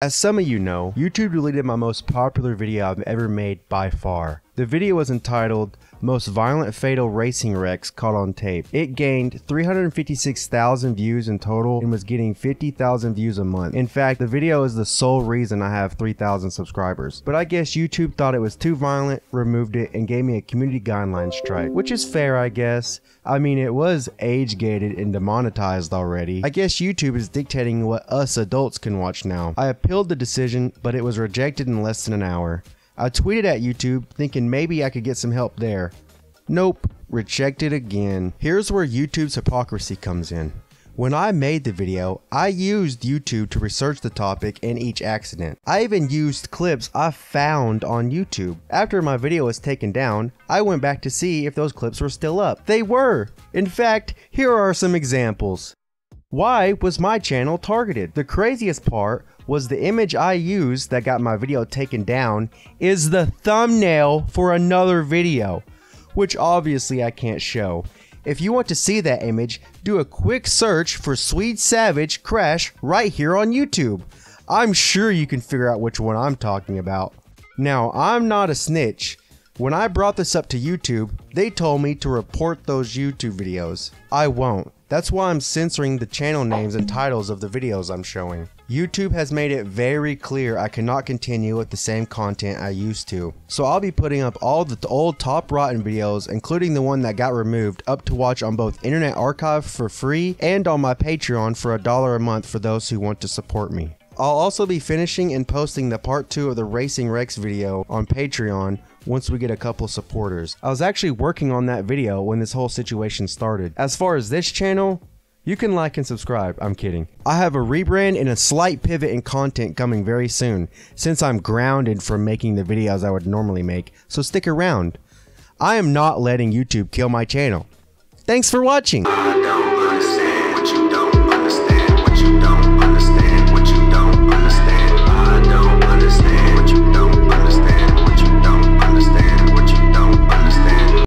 As some of you know, YouTube deleted my most popular video I've ever made by far. The video was entitled Most Violent Fatal Racing Wrecks Caught on Tape. It gained 356,000 views in total and was getting 50,000 views a month. In fact, the video is the sole reason I have 3,000 subscribers. But I guess YouTube thought it was too violent, removed it, and gave me a community guideline strike. Which is fair, I guess. I mean, it was age gated and demonetized already. I guess YouTube is dictating what us adults can watch now. I appealed the decision, but it was rejected in less than an hour. I tweeted at YouTube thinking maybe I could get some help there. Nope, rejected again. Here's where YouTube's hypocrisy comes in. When I made the video, I used YouTube to research the topic and each accident. I even used clips I found on YouTube. After my video was taken down, I went back to see if those clips were still up. They were! In fact, here are some examples. Why was my channel targeted? The craziest part was the image I used that got my video taken down is the thumbnail for another video, which obviously I can't show. If you want to see that image, do a quick search for Swede Savage Crash right here on YouTube. I'm sure you can figure out which one I'm talking about. Now, I'm not a snitch. When I brought this up to YouTube, they told me to report those YouTube videos. I won't. That's why I'm censoring the channel names and titles of the videos I'm showing. YouTube has made it very clear I cannot continue with the same content I used to. So I'll be putting up all the old Top Rotten videos, including the one that got removed, up to watch on both Internet Archive for free and on my Patreon for a dollar a month for those who want to support me. I'll also be finishing and posting the part 2 of the Racing Wrecks video on Patreon once we get a couple supporters. I was actually working on that video when this whole situation started. As far as this channel, you can like and subscribe. I'm kidding. I have a rebrand and a slight pivot in content coming very soon, since I'm grounded from making the videos I would normally make, so stick around. I am not letting YouTube kill my channel. Thanks for watching!